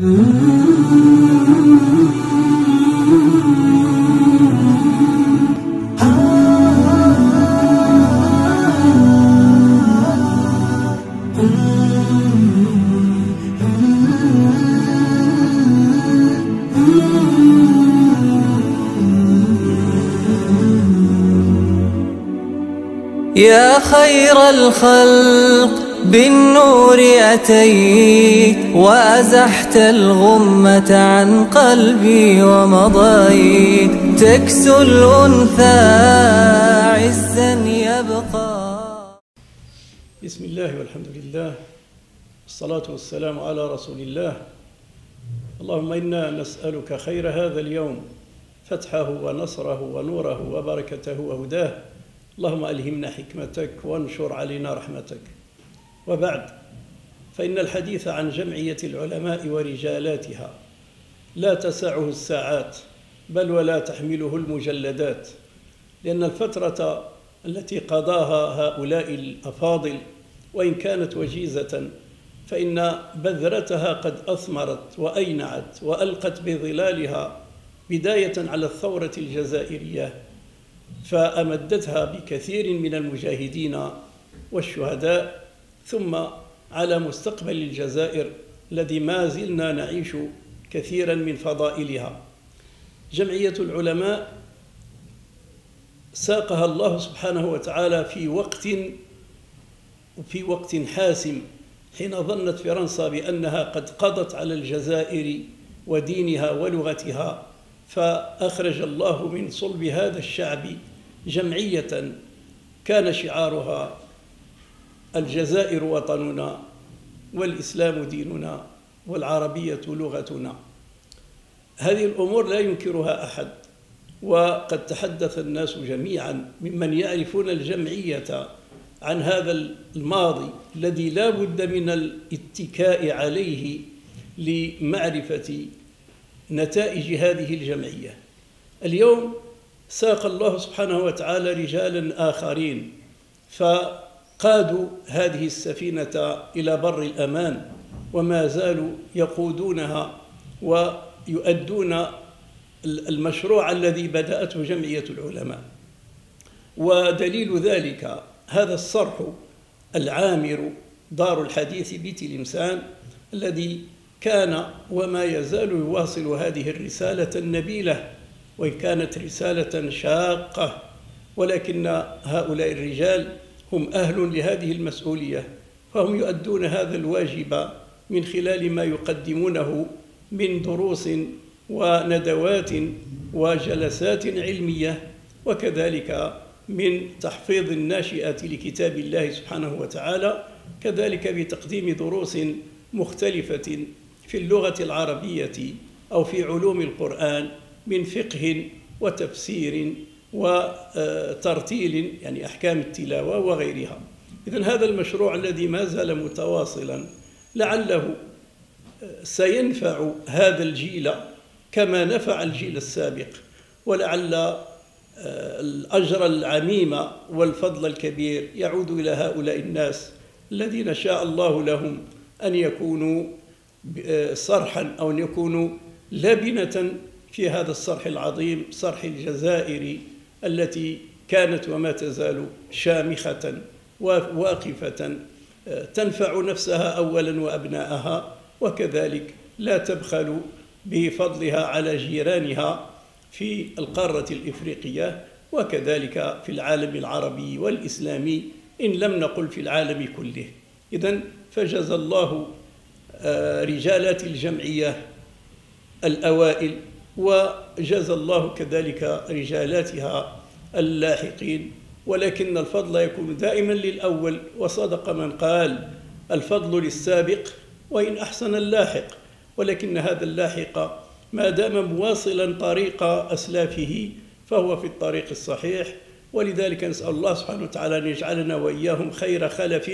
يا خير الخلق بالنور أتيت وأزحت الغمة عن قلبي ومضيت. تكسو الأنثى عزا يبقى. بسم الله والحمد لله والصلاة والسلام على رسول الله. اللهم إنا نسألك خير هذا اليوم فتحه ونصره ونوره وبركته وهداه. اللهم ألهمنا حكمتك وانشر علينا رحمتك. وبعد فإن الحديث عن جمعية العلماء ورجالاتها لا تسعه الساعات بل ولا تحمله المجلدات لأن الفترة التي قضاها هؤلاء الأفاضل وإن كانت وجيزة فإن بذرتها قد أثمرت وأينعت وألقت بظلالها بداية على الثورة الجزائرية فأمدتها بكثير من المجاهدين والشهداء ثم على مستقبل الجزائر الذي ما زلنا نعيش كثيرا من فضائلها. جمعية العلماء ساقها الله سبحانه وتعالى في وقت في وقت حاسم حين ظنت فرنسا بأنها قد قضت على الجزائر ودينها ولغتها فأخرج الله من صلب هذا الشعب جمعية كان شعارها الجزائر وطننا والإسلام ديننا والعربية لغتنا. هذه الأمور لا ينكرها أحد وقد تحدث الناس جميعا ممن يعرفون الجمعية عن هذا الماضي الذي لا بد من الاتكاء عليه لمعرفة نتائج هذه الجمعية. اليوم ساق الله سبحانه وتعالى رجالا آخرين فقادوا هذه السفينة إلى بر الأمان وما زالوا يقودونها ويؤدون المشروع الذي بدأته جمعية العلماء. ودليل ذلك هذا الصرح العامر دار الحديث بتلمسان الذي كان وما يزال يواصل هذه الرسالة النبيلة وإن كانت رسالة شاقة ولكن هؤلاء الرجال هم أهل لهذه المسؤولية فهم يؤدون هذا الواجب من خلال ما يقدمونه من دروس وندوات وجلسات علمية وكذلك من تحفيظ الناشئة لكتاب الله سبحانه وتعالى كذلك بتقديم دروس مختلفة في اللغة العربية أو في علوم القرآن من فقه وتفسير وترتيل يعني أحكام التلاوة وغيرها. إذن هذا المشروع الذي ما زال متواصلا لعله سينفع هذا الجيل كما نفع الجيل السابق. ولعل الأجر العميم والفضل الكبير يعود إلى هؤلاء الناس الذين شاء الله لهم أن يكونوا صرحا أو أن يكونوا لبنة في هذا الصرح العظيم صرح الجزائر التي كانت وما تزال شامخة واقفة تنفع نفسها أولا وأبناءها وكذلك لا تبخل بفضلها على جيرانها في القارة الإفريقية وكذلك في العالم العربي والإسلامي إن لم نقل في العالم كله. إذا فجزى الله رجالات الجمعية الأوائل وجزى الله كذلك رجالاتها اللاحقين ولكن الفضل يكون دائما للأول. وصدق من قال الفضل للسابق وإن أحسن اللاحق. ولكن هذا اللاحق ما دام مواصلا طريق أسلافه فهو في الطريق الصحيح. ولذلك نسأل الله سبحانه وتعالى أن يجعلنا وإياهم خير خلف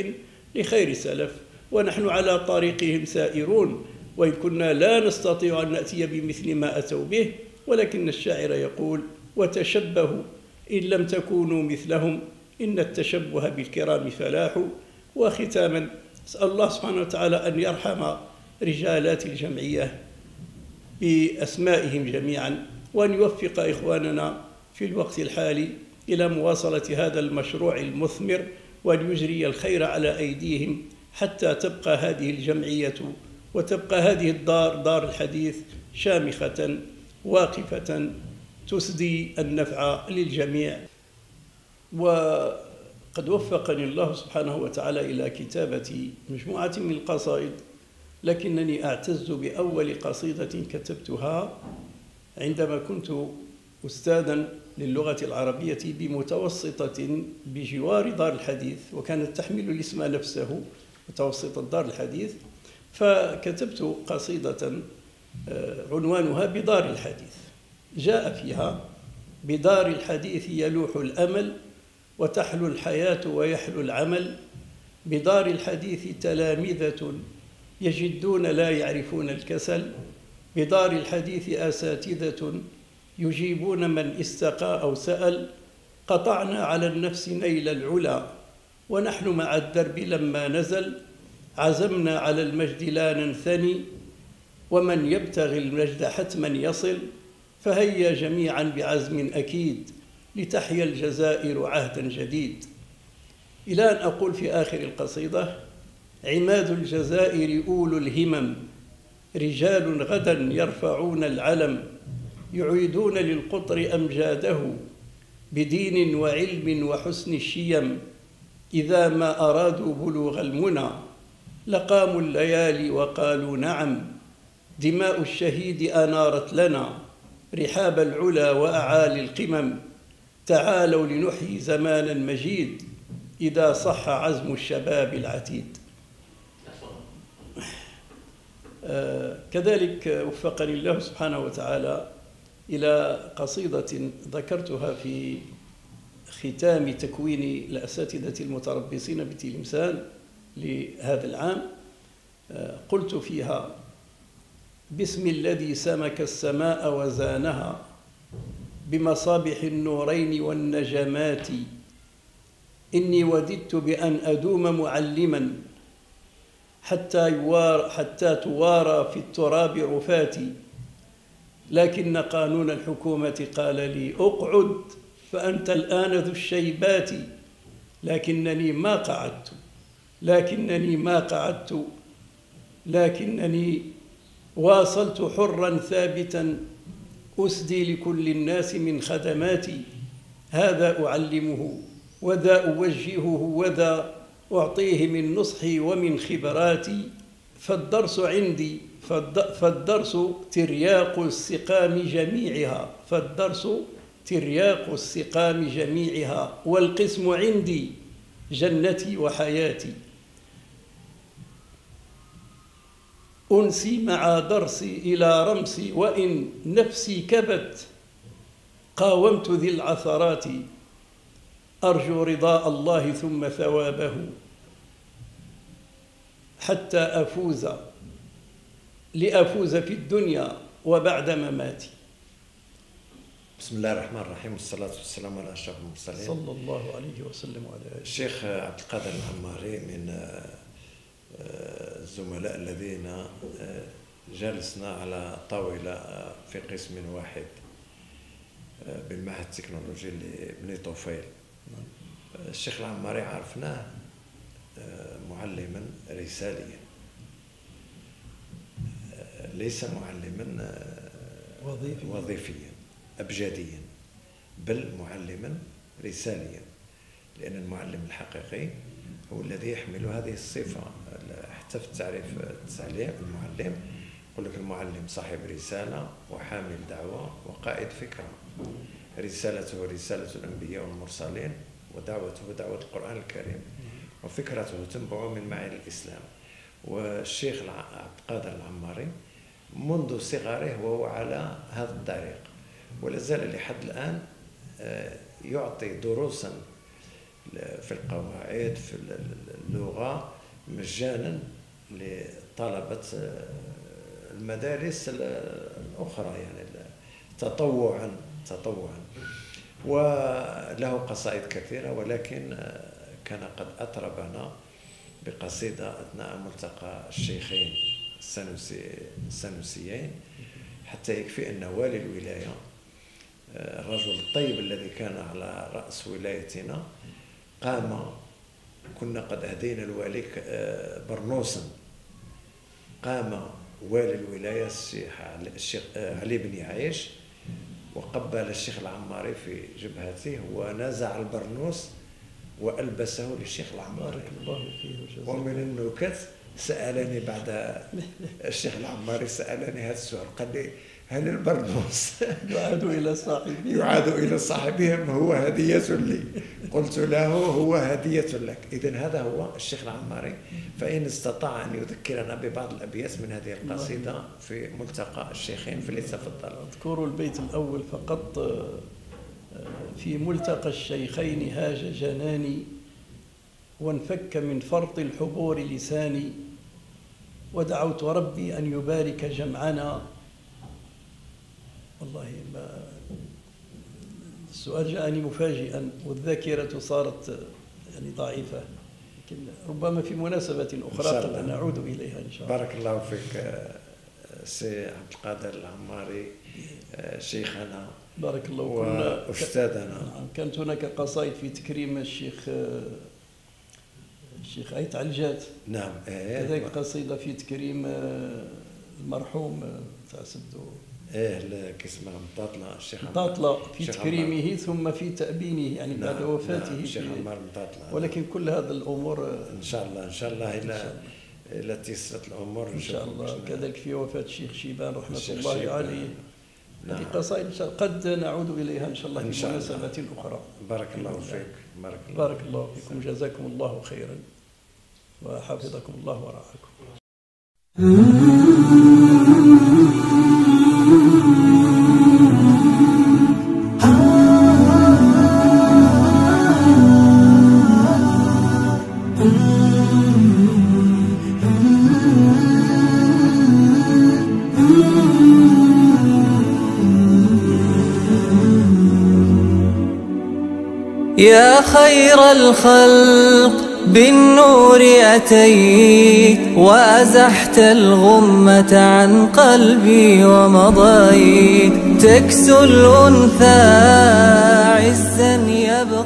لخير سلف. ونحن على طريقهم سائرون. وإن كنا لا نستطيع أن نأتي بمثل ما أتوا به ولكن الشاعر يقول وتشبهوا إن لم تكونوا مثلهم إن التشبه بالكرام فلاح. وختاما أسأل الله سبحانه وتعالى أن يرحم رجالات الجمعية بأسمائهم جميعا وأن يوفق إخواننا في الوقت الحالي إلى مواصلة هذا المشروع المثمر وأن يجري الخير على أيديهم حتى تبقى هذه الجمعية وتبقى هذه الدار دار الحديث شامخة واقفة تسدي النفع للجميع. وقد وفقني الله سبحانه وتعالى إلى كتابة مجموعة من القصائد لكنني أعتز بأول قصيدة كتبتها عندما كنت أستاذا للغة العربية بمتوسطة بجوار دار الحديث وكانت تحمل الاسم نفسه متوسطة دار الحديث. فكتبت قصيدة آه، عنوانها بدار الحديث. جاء فيها بدار الحديث يلوح الأمل وتحلو الحياة ويحلو العمل. بدار الحديث تلامذة يجدون لا يعرفون الكسل. بدار الحديث أساتذة يجيبون من استقى أو سأل. قطعنا على النفس نيل العلا ونحن مع الدرب لما نزل. عزمنا على المجد لا ننثني ومن يبتغي المجد حتما يصل فهيا جميعا بعزم أكيد لتحيا الجزائر عهدا جديد. إلى أن أقول في آخر القصيدة عماد الجزائر أولو الهمم رجال غدا يرفعون العلم يعيدون للقطر أمجاده بدين وعلم وحسن الشيم إذا ما أرادوا بلوغ المنى. لقاموا الليالي وقالوا نعم. دماء الشهيد أنارت لنا رحاب العلا وأعالي القمم. تعالوا لنحيي زمانا مجيد إذا صح عزم الشباب العتيد. آه، كذلك وفقني الله سبحانه وتعالى إلى قصيدة ذكرتها في ختام تكوين الأساتذة المتربصين بتلمسان. لهذا العام آه، قلت فيها باسم الذي سمك السماء وزانها بمصابح النورين والنجمات. إني وددت بأن أدوم معلما حتى يوار حتى توارى في التراب رفاتي لكن قانون الحكومة قال لي أقعد فأنت الآن ذو الشيبات. لكنني ما قعدت. لكنني ما قعدت لكنني واصلت حرا ثابتا أسدي لكل الناس من خدماتي. هذا أعلمه وذا أوجهه وذا أعطيه من نصحي ومن خبراتي. فالدرس عندي فالدرس ترياق السقام جميعها. فالدرس ترياق السقام جميعها. والقسم عندي جنتي وحياتي. أنسي مع درسي إلى رمسي وإن نفسي كبت قاومت ذي العثرات. أرجو رضاء الله ثم ثوابه حتى أفوز لأفوز في الدنيا وبعد مماتي. بسم الله الرحمن الرحيم والصلاة والسلام على أشرف المرسلين. صلى الله عليه وسلم وعلى آله. الشيخ عبد القادر العماري من الزملاء الذين آه، جلسنا على طاولة آه، في قسم واحد آه، بالمعهد التكنولوجي لبني طفيل. الشيخ العماري عرفناه معلما رساليا. ليس معلما وظيفيا. وظيفيا أبجديا بل معلما رساليا لأن المعلم الحقيقي هو الذي يحمل هذه الصفة حتى في التعريف التعليم المعلم. يقول لك المعلم صاحب رسالة وحامل دعوة وقائد فكرة. رسالته رسالة الأنبياء والمرسلين ودعوته دعوة القرآن الكريم. وفكرته تنبع من معاني الإسلام. والشيخ عبد القادر العماري منذ صغره وهو على هذا الطريق. ولا زال لحد الآن آه، يعطي دروسا في القواعد في اللغة. مجانا لطلبة آه، المدارس الأخرى يعني تطوعا تطوعا. وله قصائد كثيرة ولكن آه، كان قد أطربنا بقصيدة أثناء ملتقى الشيخين السنوسيين حتى يكفي أن والي الولاية آه، الرجل الطيب الذي كان على رأس ولايتنا قام كنا قد هدينا الوالي آه، برنوسا. قام والي الولاية الشيخ آه، علي بن يعيش وقبل الشيخ العماري في جبهته ونزع البرنوس وألبسه للشيخ العماري. بارك الله فيه ومن النكت سألني بعد الشيخ العماري سألني هذا السؤال قال لي هل البرنوس يعاد إلى صاحبه. يعاد إلى صاحبهم هو هدية لي. قلت له هو هدية لك. إذا هذا هو الشيخ العماري. فإن استطاع أن يذكرنا ببعض الأبيات من هذه القصيدة في ملتقى الشيخين فليتفضل اذكروا البيت الأول فقط في ملتقى الشيخين هاج جناني وانفك من فرط الحبور لساني ودعوت ربي أن يبارك جمعنا والله ما السؤال جاءني مفاجئا والذاكرة صارت يعني ضعيفة. لكن ربما في مناسبة أخرى قد نعود إليها إن شاء الله. بارك الله فيك آه، سي عبد القادر العماري آه، شيخنا بارك الله وأستاذنا. نعم، كانت هناك قصائد في تكريم الشيخ آه، الشيخ أيت علجات. نعم إيه. كذلك قصيدة في تكريم المرحوم تاع سبدو. إيه كيسمى مطاطلة الشيخ مطاطلة في تكريمه ثم في تأبينه يعني بعد نعم وفاته نعم الشيخ عمار مطاطلة. ولكن كل هذه الأمور إن شاء الله إن شاء الله إلى إلى تيسرت الأمور إن شاء الله. كذلك في وفاة الشيخ شيبان رحمة الله شيبان. عليه. نعم. هذه قصائد قد نعود إليها إن شاء الله في مناسبة أخرى. بارك الله فيك بارك الله, بارك الله فيكم. جزاكم الله خيرا. وحفظكم الله ورعاكم. يا خير الخلق بالنور أتيت وأزحت الغمة عن قلبي ومضيت. تكسو الأنثى عزا يبقى